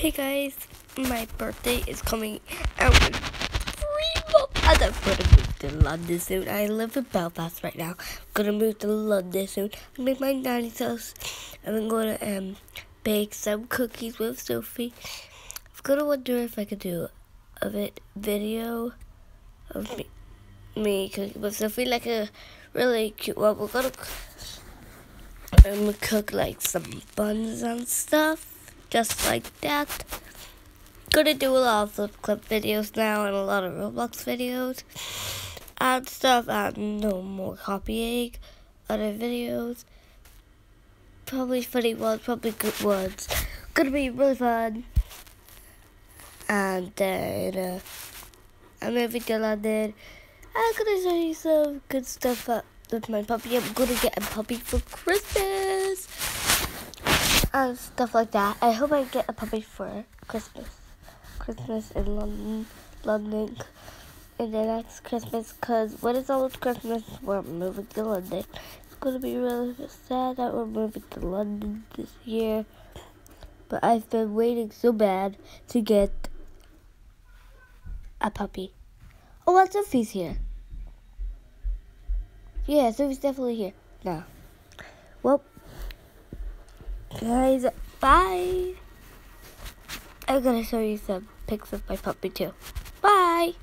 Hey guys, my birthday is coming out in three months. I'm gonna move to London soon. I live in Belfast right now. I'm gonna move to London soon. I'm in my nanny's house. I'm gonna um bake some cookies with Sophie. I'm gonna wonder if I could do a vid- video of me me cooking with Sophie, like a really cute one. We're gonna um, cook like some buns and stuff just like that. Gonna do a lot of flip clip videos now and a lot of Roblox videos and stuff and no more copying other videos. Probably funny ones, probably good ones. Gonna be really fun. And then uh, I'm moving to London. I'm gonna show you some good stuff with my puppy. I'm gonna get a puppy for Christmas and stuff like that. I hope I get a puppy for Christmas. Christmas in London, London in the next Christmas. Cause when it's almost Christmas, we're moving to London. It's gonna be really sad that we're moving to London this year. But I've been waiting so bad to get a puppy. Oh, what Sophie's here? Yeah, Sophie's definitely here. No. Well, guys. Bye. I'm going to show you some pics of my puppy, too. Bye.